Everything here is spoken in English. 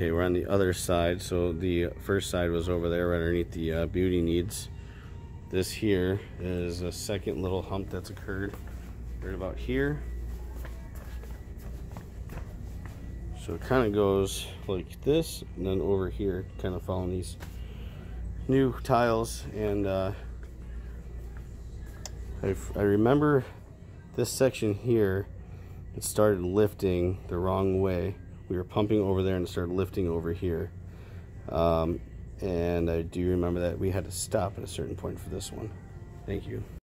Okay, we're on the other side. So the first side was over there right underneath the uh, beauty needs. This here is a second little hump that's occurred right about here. So it kind of goes like this and then over here, kind of following these new tiles. And uh, I, I remember this section here, it started lifting the wrong way. We were pumping over there and started lifting over here. Um, and I do remember that we had to stop at a certain point for this one. Thank you.